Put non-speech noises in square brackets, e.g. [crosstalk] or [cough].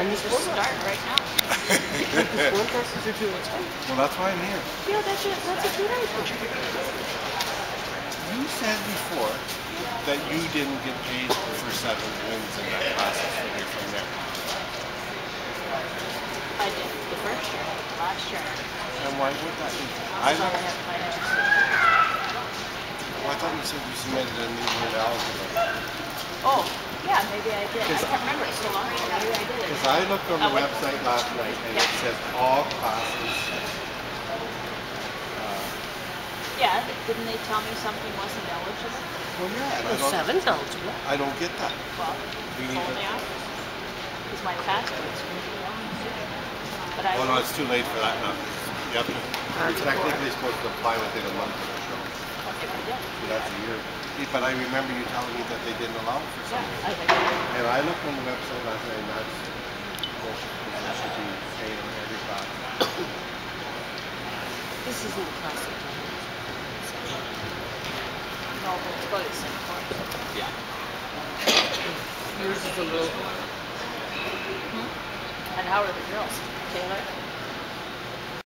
And the Just sport start right now. sport classes [laughs] are doing too. Well, that's why I'm here. Yeah, that's a, that's a good idea. You said before that you didn't get paid for seven wins in that process when you're from there. I did the first year, last year. And why would that be? I, That's all I looked- have financial statement. well, I thought you said you submitted and you weren't eligible. Oh, yeah, maybe I did. I can't remember. It's so long ago. Maybe I did. Because I looked on the I went- website last night and it says all classes. Uh, Yeah, didn't they tell me something wasn't eligible? well, yeah, and I Well, don't, seven's eligible. I don't get that. Well, We need told to- me Because my passport's really long. But I. Well, no, it's too late for that now. You have to, you're technically supposed to apply within a month of the show. Okay, I did. So that's a year. But I remember you telling me that they didn't allow it for Yeah, some. I think I. And I looked on the website last night and that's, that should be paid on every class. This isn't a classic. No, but it's about the same course. Yeah. Yours is a little. Hmm? And how are the girls? Taylor?